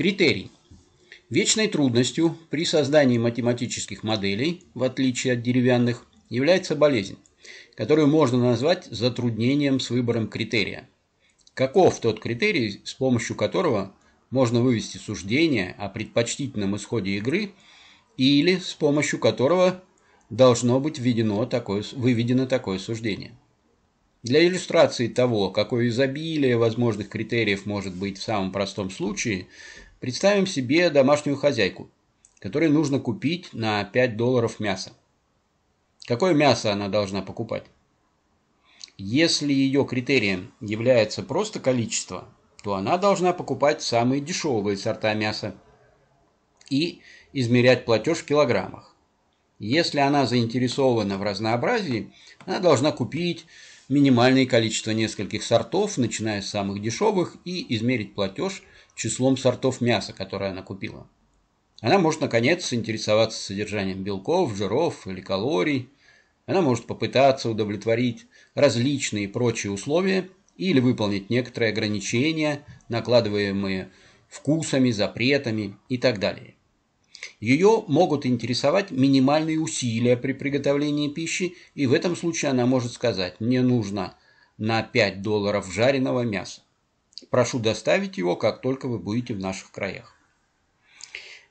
Критерий. Вечной трудностью при создании математических моделей, в отличие от деревянных, является болезнь, которую можно назвать затруднением с выбором критерия. Каков тот критерий, с помощью которого можно вывести суждение о предпочтительном исходе игры или с помощью которого должно быть введено такое, выведено такое суждение. Для иллюстрации того, какое изобилие возможных критериев может быть в самом простом случае, Представим себе домашнюю хозяйку, которой нужно купить на 5 долларов мяса. Какое мясо она должна покупать? Если ее критерием является просто количество, то она должна покупать самые дешевые сорта мяса и измерять платеж в килограммах. Если она заинтересована в разнообразии, она должна купить минимальное количество нескольких сортов, начиная с самых дешевых, и измерить платеж числом сортов мяса, которое она купила. Она может, наконец, интересоваться содержанием белков, жиров или калорий. Она может попытаться удовлетворить различные прочие условия или выполнить некоторые ограничения, накладываемые вкусами, запретами и так далее. Ее могут интересовать минимальные усилия при приготовлении пищи, и в этом случае она может сказать «мне нужно на 5 долларов жареного мяса». Прошу доставить его, как только вы будете в наших краях.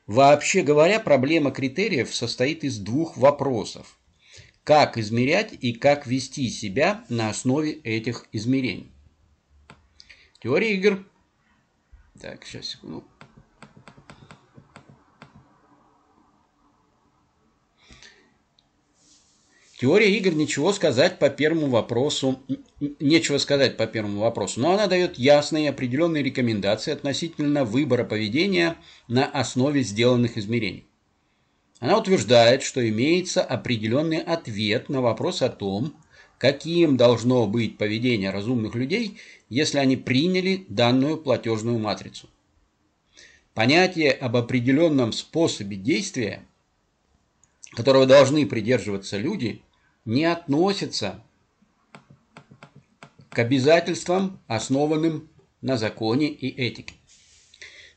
Вообще говоря, проблема критериев состоит из двух вопросов. Как измерять и как вести себя на основе этих измерений. Теория игр. Так, сейчас секунду. Теория игр ничего сказать по первому вопросу, нечего сказать по первому вопросу, но она дает ясные и определенные рекомендации относительно выбора поведения на основе сделанных измерений. Она утверждает, что имеется определенный ответ на вопрос о том, каким должно быть поведение разумных людей, если они приняли данную платежную матрицу. Понятие об определенном способе действия, которого должны придерживаться люди – не относится к обязательствам, основанным на законе и этике.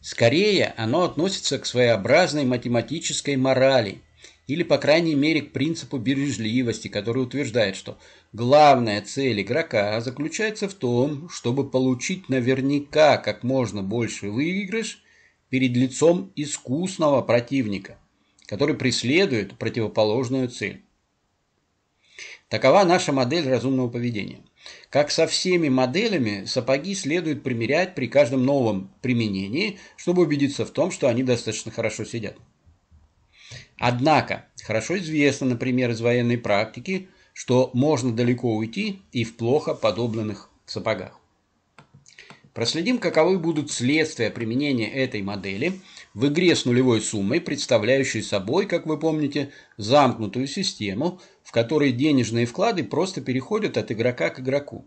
Скорее, оно относится к своеобразной математической морали, или, по крайней мере, к принципу бережливости, который утверждает, что главная цель игрока заключается в том, чтобы получить наверняка как можно больше выигрыш перед лицом искусного противника, который преследует противоположную цель. Такова наша модель разумного поведения. Как со всеми моделями, сапоги следует примерять при каждом новом применении, чтобы убедиться в том, что они достаточно хорошо сидят. Однако, хорошо известно, например, из военной практики, что можно далеко уйти и в плохо подобранных сапогах. Проследим, каковы будут следствия применения этой модели в игре с нулевой суммой, представляющей собой, как вы помните, замкнутую систему, в которой денежные вклады просто переходят от игрока к игроку.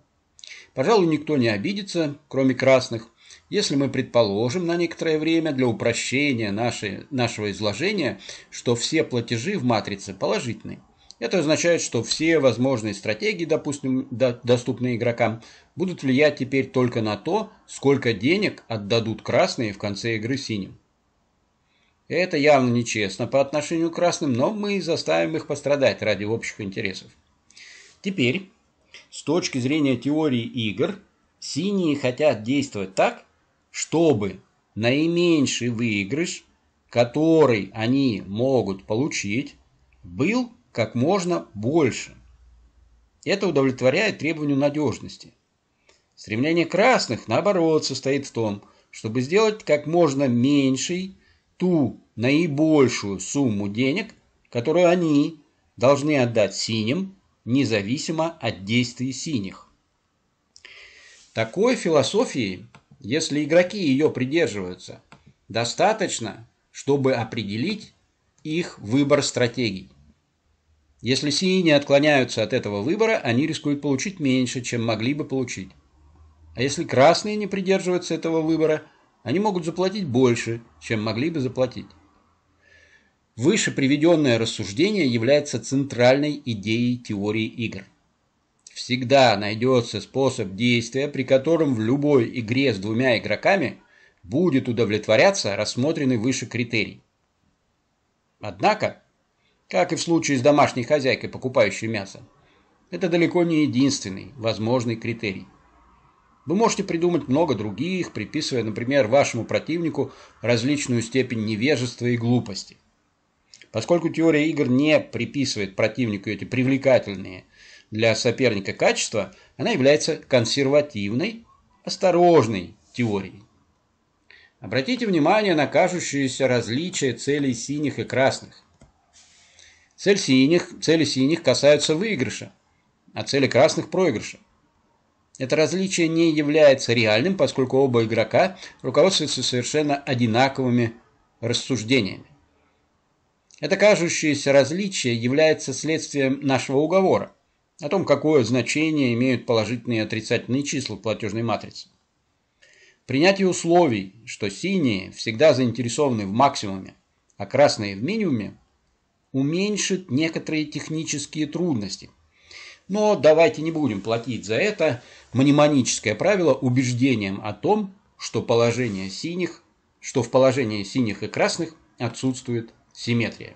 Пожалуй, никто не обидится, кроме красных, если мы предположим на некоторое время для упрощения нашей, нашего изложения, что все платежи в матрице положительные. Это означает, что все возможные стратегии, допустим, до, доступные игрокам, будут влиять теперь только на то, сколько денег отдадут красные в конце игры синим. Это явно нечестно по отношению к красным, но мы заставим их пострадать ради общих интересов. Теперь, с точки зрения теории игр, синие хотят действовать так, чтобы наименьший выигрыш, который они могут получить, был как можно больше. Это удовлетворяет требованию надежности. Стремление красных, наоборот, состоит в том, чтобы сделать как можно меньший ту наибольшую сумму денег, которую они должны отдать синим, независимо от действий синих. Такой философии, если игроки ее придерживаются, достаточно, чтобы определить их выбор стратегий. Если синие отклоняются от этого выбора, они рискуют получить меньше, чем могли бы получить. А если красные не придерживаются этого выбора – они могут заплатить больше, чем могли бы заплатить. Выше приведенное рассуждение является центральной идеей теории игр. Всегда найдется способ действия, при котором в любой игре с двумя игроками будет удовлетворяться рассмотренный выше критерий. Однако, как и в случае с домашней хозяйкой, покупающей мясо, это далеко не единственный возможный критерий. Вы можете придумать много других, приписывая, например, вашему противнику различную степень невежества и глупости. Поскольку теория игр не приписывает противнику эти привлекательные для соперника качества, она является консервативной, осторожной теорией. Обратите внимание на кажущееся различие целей синих и красных. Цель синих, цели синих касаются выигрыша, а цели красных – проигрыша. Это различие не является реальным, поскольку оба игрока руководствуются совершенно одинаковыми рассуждениями. Это кажущееся различие является следствием нашего уговора о том, какое значение имеют положительные и отрицательные числа в платежной матрице. Принятие условий, что синие всегда заинтересованы в максимуме, а красные в минимуме, уменьшит некоторые технические трудности. Но давайте не будем платить за это мнемоническое правило убеждением о том, что положение синих, что в положении синих и красных отсутствует симметрия.